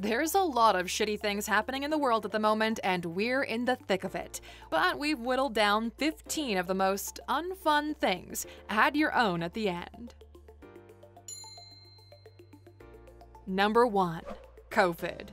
There's a lot of shitty things happening in the world at the moment, and we're in the thick of it. But we've whittled down 15 of the most unfun things. Add your own at the end. Number 1 COVID.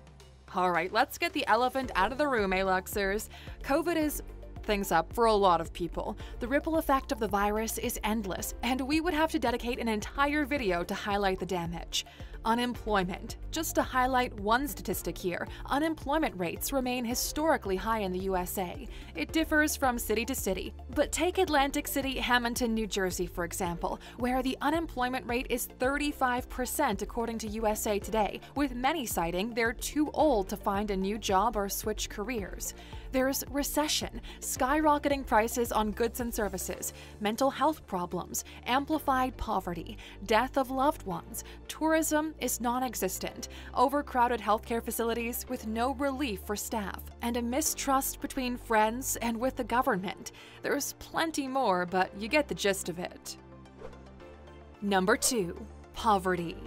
Alright, let's get the elephant out of the room, Aluxers. COVID is things up for a lot of people. The ripple effect of the virus is endless, and we would have to dedicate an entire video to highlight the damage. Unemployment. Just to highlight one statistic here, unemployment rates remain historically high in the USA. It differs from city to city, but take Atlantic City, Hamilton, New Jersey, for example, where the unemployment rate is 35% according to USA Today, with many citing they're too old to find a new job or switch careers. There's recession, skyrocketing prices on goods and services, mental health problems, amplified poverty, death of loved ones, tourism is non existent, overcrowded healthcare facilities with no relief for staff, and a mistrust between friends and with the government. There's plenty more, but you get the gist of it. Number 2. Poverty.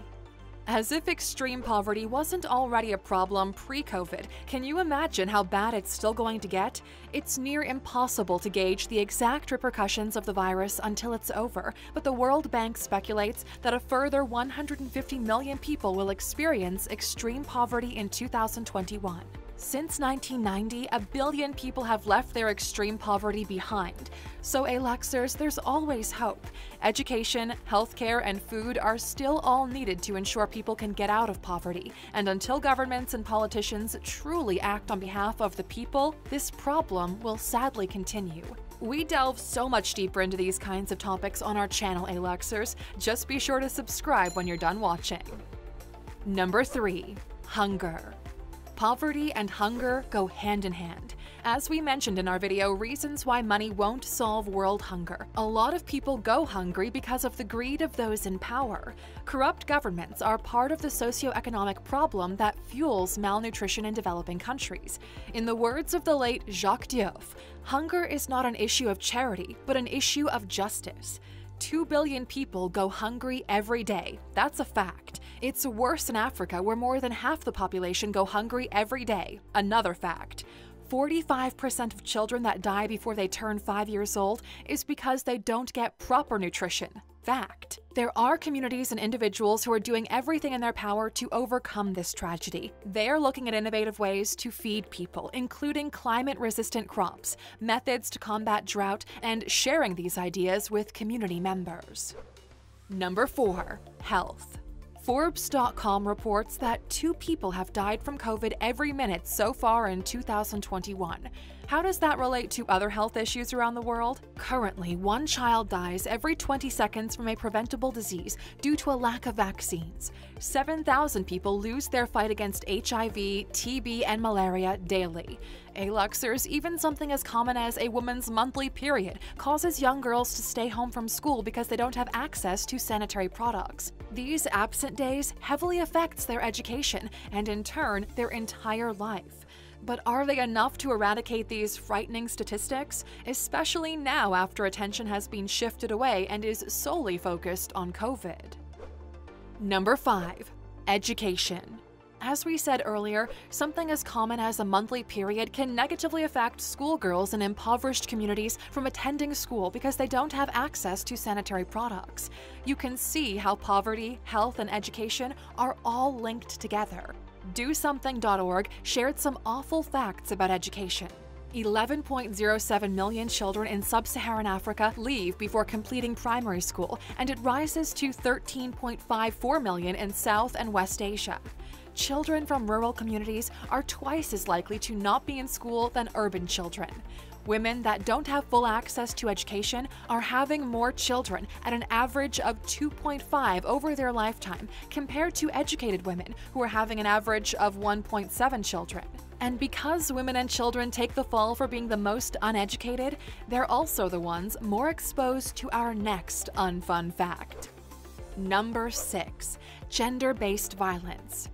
As if extreme poverty wasn't already a problem pre COVID, can you imagine how bad it's still going to get? It's near impossible to gauge the exact repercussions of the virus until it's over, but the World Bank speculates that a further 150 million people will experience extreme poverty in 2021. Since 1990, a billion people have left their extreme poverty behind. So, Aluxers, there's always hope. Education, healthcare, and food are still all needed to ensure people can get out of poverty. And until governments and politicians truly act on behalf of the people, this problem will sadly continue. We delve so much deeper into these kinds of topics on our channel, Aluxers. Just be sure to subscribe when you're done watching. Number 3. Hunger. Poverty and hunger go hand in hand. As we mentioned in our video, Reasons Why Money Won't Solve World Hunger, a lot of people go hungry because of the greed of those in power. Corrupt governments are part of the socioeconomic problem that fuels malnutrition in developing countries. In the words of the late Jacques Diouf, hunger is not an issue of charity, but an issue of justice. 2 billion people go hungry every day. That's a fact. It's worse in Africa, where more than half the population go hungry every day. Another fact. 45% of children that die before they turn 5 years old is because they don't get proper nutrition. Fact. There are communities and individuals who are doing everything in their power to overcome this tragedy. They are looking at innovative ways to feed people, including climate resistant crops, methods to combat drought, and sharing these ideas with community members. Number 4. Health. Forbes.com reports that two people have died from COVID every minute so far in 2021. How does that relate to other health issues around the world? Currently, one child dies every 20 seconds from a preventable disease due to a lack of vaccines. 7,000 people lose their fight against HIV, TB, and malaria daily. Aluxers, even something as common as a woman's monthly period, causes young girls to stay home from school because they don't have access to sanitary products. These absent days heavily affects their education and in turn their entire life. But are they enough to eradicate these frightening statistics? Especially now after attention has been shifted away and is solely focused on COVID. Number 5. Education. As we said earlier, something as common as a monthly period can negatively affect schoolgirls in impoverished communities from attending school because they don't have access to sanitary products. You can see how poverty, health, and education are all linked together. DoSomething.org shared some awful facts about education. 11.07 million children in sub Saharan Africa leave before completing primary school, and it rises to 13.54 million in South and West Asia. Children from rural communities are twice as likely to not be in school than urban children. Women that don't have full access to education are having more children at an average of 2.5 over their lifetime, compared to educated women who are having an average of 1.7 children. And because women and children take the fall for being the most uneducated, they're also the ones more exposed to our next unfun fact. Number 6. Gender based violence.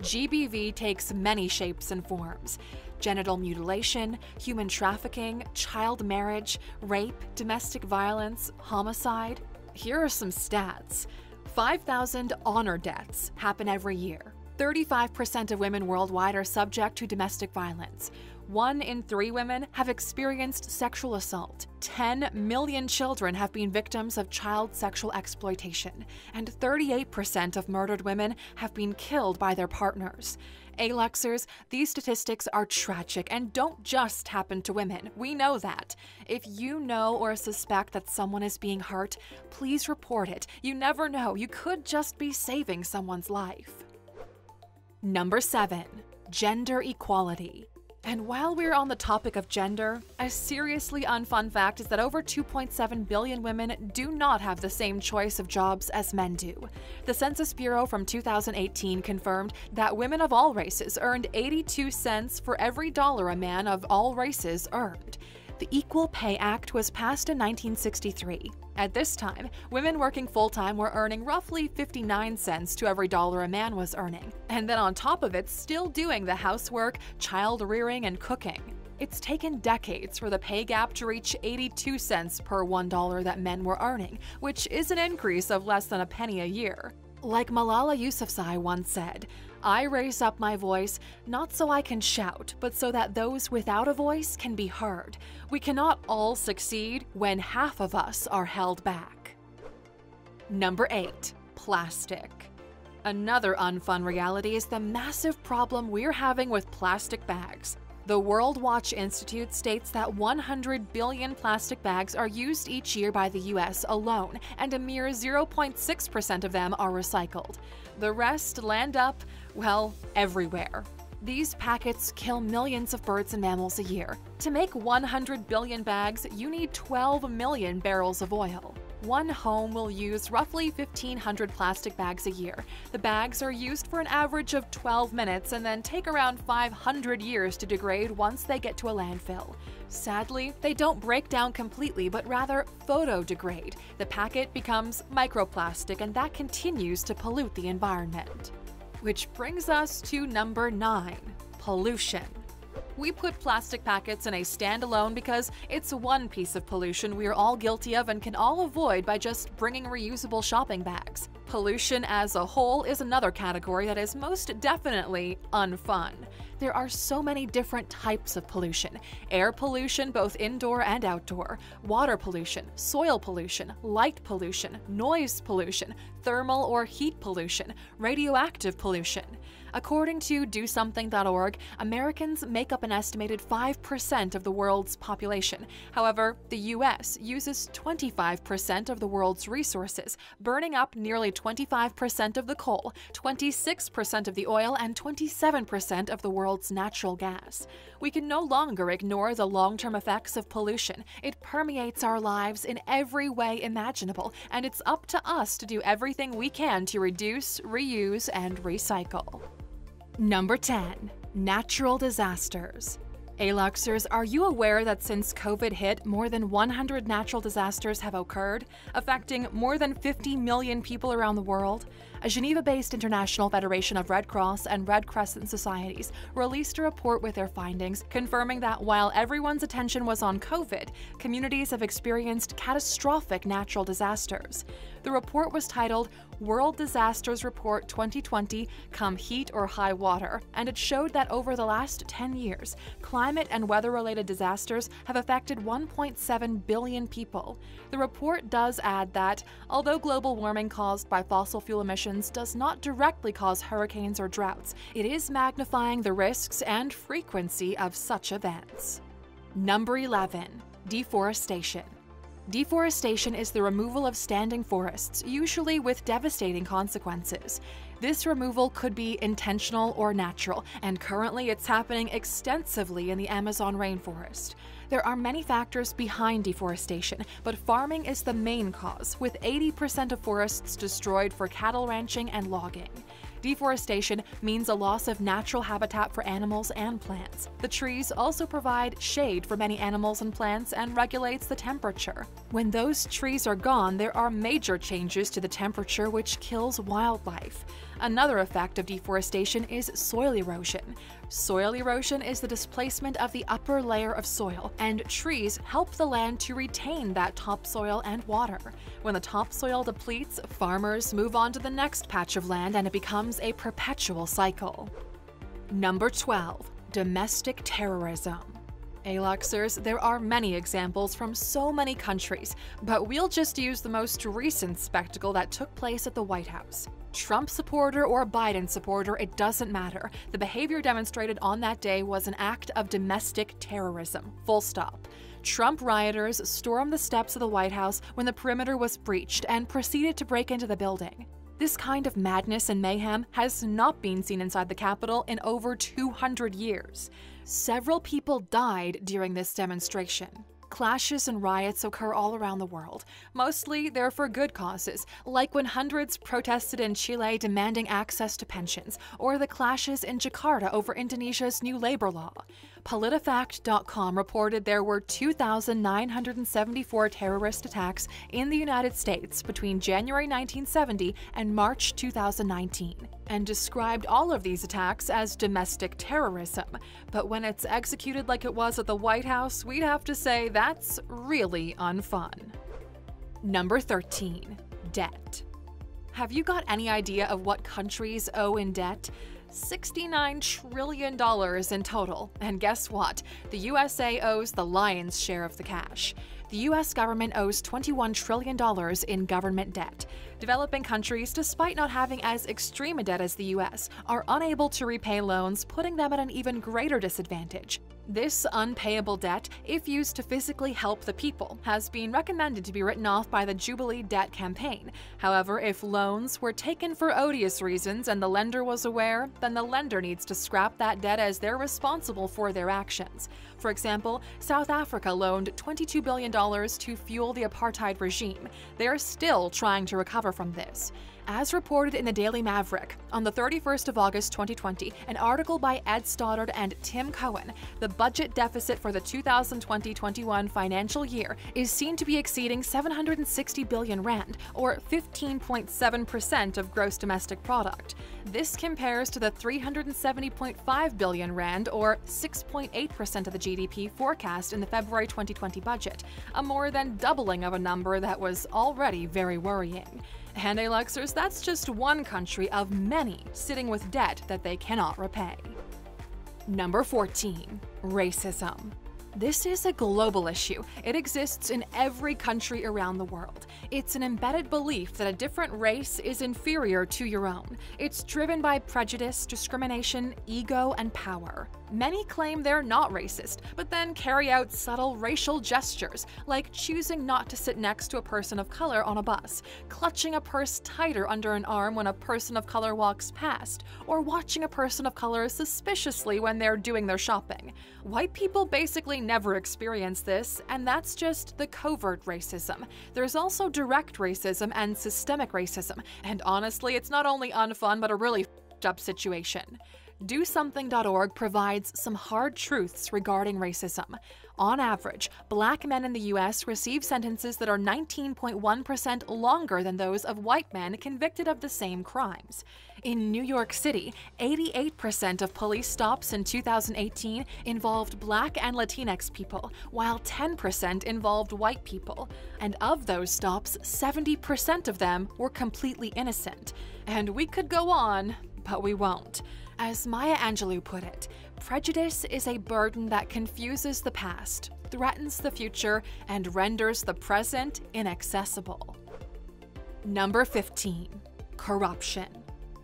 GBV takes many shapes and forms genital mutilation, human trafficking, child marriage, rape, domestic violence, homicide. Here are some stats 5,000 honor deaths happen every year. 35% of women worldwide are subject to domestic violence. One in three women have experienced sexual assault. 10 million children have been victims of child sexual exploitation, and 38% of murdered women have been killed by their partners. Aluxers, these statistics are tragic and don't just happen to women. We know that. If you know or suspect that someone is being hurt, please report it. You never know, you could just be saving someone's life. Number 7. Gender Equality. And while we're on the topic of gender, a seriously unfun fact is that over 2.7 billion women do not have the same choice of jobs as men do. The Census Bureau from 2018 confirmed that women of all races earned 82 cents for every dollar a man of all races earned. The Equal Pay Act was passed in 1963. At this time, women working full time were earning roughly 59 cents to every dollar a man was earning, and then on top of it, still doing the housework, child rearing, and cooking. It's taken decades for the pay gap to reach 82 cents per $1 that men were earning, which is an increase of less than a penny a year. Like Malala Yousafzai once said, I raise up my voice not so I can shout, but so that those without a voice can be heard. We cannot all succeed when half of us are held back. Number 8. Plastic. Another unfun reality is the massive problem we're having with plastic bags. The World Watch Institute states that 100 billion plastic bags are used each year by the US alone, and a mere 0.6% of them are recycled. The rest land up, well, everywhere. These packets kill millions of birds and mammals a year. To make 100 billion bags, you need 12 million barrels of oil. One home will use roughly 1,500 plastic bags a year. The bags are used for an average of 12 minutes and then take around 500 years to degrade once they get to a landfill. Sadly, they don't break down completely, but rather photodegrade. The packet becomes microplastic, and that continues to pollute the environment. Which brings us to number 9 pollution. We put plastic packets in a standalone because it's one piece of pollution we are all guilty of and can all avoid by just bringing reusable shopping bags. Pollution as a whole is another category that is most definitely unfun. There are so many different types of pollution air pollution, both indoor and outdoor, water pollution, soil pollution, light pollution, noise pollution, thermal or heat pollution, radioactive pollution. According to DoSomething.org, Americans make up an estimated 5% of the world's population. However, the US uses 25% of the world's resources, burning up nearly 25% of the coal, 26% of the oil, and 27% of the world's natural gas. We can no longer ignore the long term effects of pollution. It permeates our lives in every way imaginable, and it's up to us to do everything we can to reduce, reuse, and recycle. Number 10. Natural disasters. Aluxers, are you aware that since COVID hit, more than 100 natural disasters have occurred, affecting more than 50 million people around the world? A Geneva based International Federation of Red Cross and Red Crescent Societies released a report with their findings, confirming that while everyone's attention was on COVID, communities have experienced catastrophic natural disasters. The report was titled World Disasters Report 2020 Come Heat or High Water, and it showed that over the last 10 years, climate and weather related disasters have affected 1.7 billion people. The report does add that, although global warming caused by fossil fuel emissions does not directly cause hurricanes or droughts, it is magnifying the risks and frequency of such events. Number 11 Deforestation. Deforestation is the removal of standing forests, usually with devastating consequences. This removal could be intentional or natural, and currently it's happening extensively in the Amazon rainforest. There are many factors behind deforestation, but farming is the main cause, with 80% of forests destroyed for cattle ranching and logging. Deforestation means a loss of natural habitat for animals and plants. The trees also provide shade for many animals and plants and regulates the temperature. When those trees are gone, there are major changes to the temperature which kills wildlife. Another effect of deforestation is soil erosion. Soil erosion is the displacement of the upper layer of soil, and trees help the land to retain that topsoil and water. When the topsoil depletes, farmers move on to the next patch of land and it becomes a perpetual cycle. Number 12. Domestic terrorism. Aluxers, there are many examples from so many countries, but we'll just use the most recent spectacle that took place at the White House. Trump supporter or Biden supporter, it doesn't matter. The behavior demonstrated on that day was an act of domestic terrorism. Full stop. Trump rioters stormed the steps of the White House when the perimeter was breached and proceeded to break into the building. This kind of madness and mayhem has not been seen inside the Capitol in over 200 years. Several people died during this demonstration. Clashes and riots occur all around the world. Mostly, they're for good causes, like when hundreds protested in Chile demanding access to pensions, or the clashes in Jakarta over Indonesia's new labor law. PolitiFact.com reported there were 2,974 terrorist attacks in the United States between January 1970 and March 2019 and described all of these attacks as domestic terrorism. But when it's executed like it was at the White House, we'd have to say that's really unfun. Number 13. Debt. Have you got any idea of what countries owe in debt? $69 trillion in total. And guess what? The USA owes the lion's share of the cash the US government owes $21 trillion in government debt. Developing countries, despite not having as extreme a debt as the US, are unable to repay loans, putting them at an even greater disadvantage. This unpayable debt, if used to physically help the people, has been recommended to be written off by the Jubilee Debt Campaign. However, if loans were taken for odious reasons and the lender was aware, then the lender needs to scrap that debt as they're responsible for their actions. For example, South Africa loaned $22 billion to fuel the apartheid regime. They are still trying to recover from this. As reported in the Daily Maverick, on the 31st of August 2020, an article by Ed Stoddard and Tim Cohen, the budget deficit for the 2020-21 financial year is seen to be exceeding 760 billion rand, or 15.7% of gross domestic product. This compares to the 370.5 billion rand, or 6.8% of the GDP forecast in the February 2020 budget, a more than doubling of a number that was already very worrying. And Aluxers, that's just one country of many sitting with debt that they cannot repay. Number 14. Racism. This is a global issue. It exists in every country around the world. It's an embedded belief that a different race is inferior to your own. It's driven by prejudice, discrimination, ego, and power. Many claim they're not racist, but then carry out subtle racial gestures, like choosing not to sit next to a person of color on a bus, clutching a purse tighter under an arm when a person of color walks past, or watching a person of color suspiciously when they're doing their shopping. White people basically never experience this, and that's just the covert racism. There's also direct racism and systemic racism, and honestly, it's not only unfun but a really up situation. DoSomething.org provides some hard truths regarding racism. On average, black men in the U.S. receive sentences that are 19.1% longer than those of white men convicted of the same crimes. In New York City, 88% of police stops in 2018 involved black and Latinx people, while 10% involved white people. And of those stops, 70% of them were completely innocent. And we could go on, but we won't. As Maya Angelou put it, prejudice is a burden that confuses the past, threatens the future, and renders the present inaccessible. Number 15. Corruption.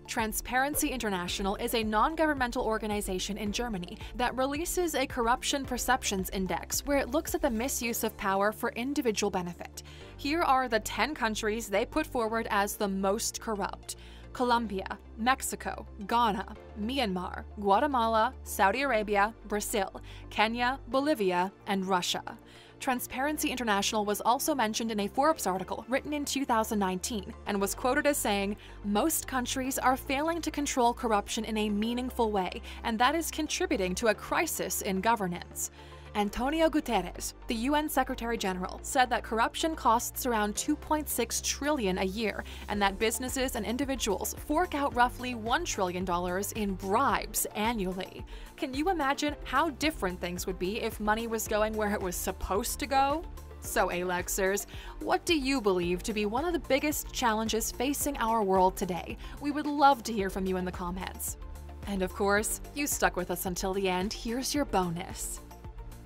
Transparency International is a non governmental organization in Germany that releases a corruption perceptions index where it looks at the misuse of power for individual benefit. Here are the 10 countries they put forward as the most corrupt. Colombia, Mexico, Ghana, Myanmar, Guatemala, Saudi Arabia, Brazil, Kenya, Bolivia, and Russia. Transparency International was also mentioned in a Forbes article written in 2019 and was quoted as saying, Most countries are failing to control corruption in a meaningful way, and that is contributing to a crisis in governance. Antonio Guterres, the UN Secretary General, said that corruption costs around 2.6 trillion a year and that businesses and individuals fork out roughly 1 trillion dollars in bribes annually. Can you imagine how different things would be if money was going where it was supposed to go? So, Aluxers, what do you believe to be one of the biggest challenges facing our world today? We would love to hear from you in the comments. And of course, you stuck with us until the end. Here's your bonus.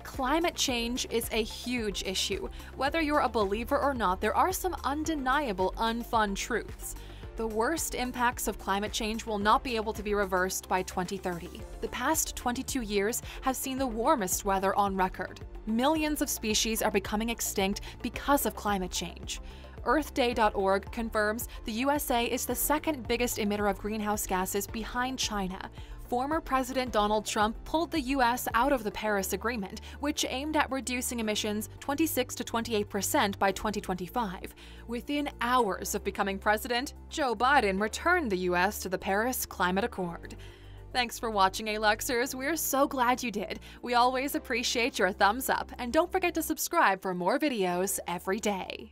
Climate change is a huge issue. Whether you're a believer or not, there are some undeniable, unfun truths. The worst impacts of climate change will not be able to be reversed by 2030. The past 22 years have seen the warmest weather on record. Millions of species are becoming extinct because of climate change. EarthDay.org confirms the USA is the second biggest emitter of greenhouse gases behind China, former President Donald Trump pulled the U.S. out of the Paris Agreement, which aimed at reducing emissions 26 to 28 percent by 2025. Within hours of becoming president, Joe Biden returned the U.S. to the Paris Climate Accord. Thanks for watching, Aluxers. We're so glad you did. We always appreciate your thumbs up, and don't forget to subscribe for more videos every day.